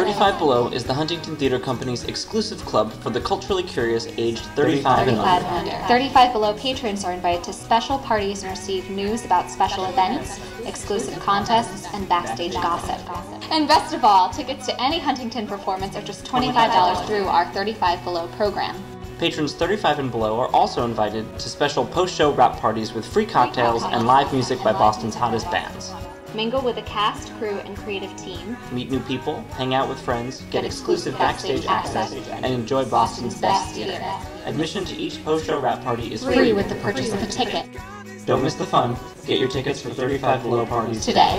35 Below is the Huntington Theater Company's exclusive club for the culturally curious aged 35 and 35 and under. 35 Below patrons are invited to special parties and receive news about special events, exclusive contests, and backstage gossip. And best of all, tickets to any Huntington performance are just $25 through our 35 Below program. Patrons 35 and below are also invited to special post-show wrap parties with free cocktails and live music by Boston's hottest bands. Mingle with the cast, crew, and creative team. Meet new people, hang out with friends, get exclusive backstage access, and enjoy Boston's best theater. Admission to each post-show wrap party is Free with the purchase of a ticket. Don't miss the fun. Get your tickets for 35 Below parties Today.